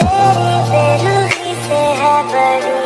तेरी देह से है बड़ी